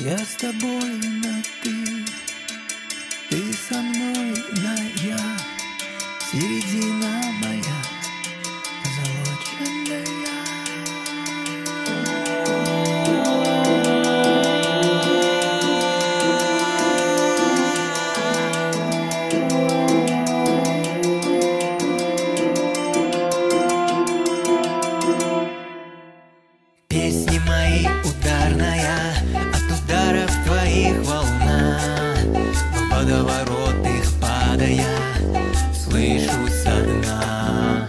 Я с тобой на ты, ты со мной на я, середина до ворот их падая, слышу со дна.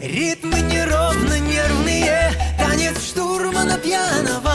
Ритмы неровно нервные, танец штурмана пьяного.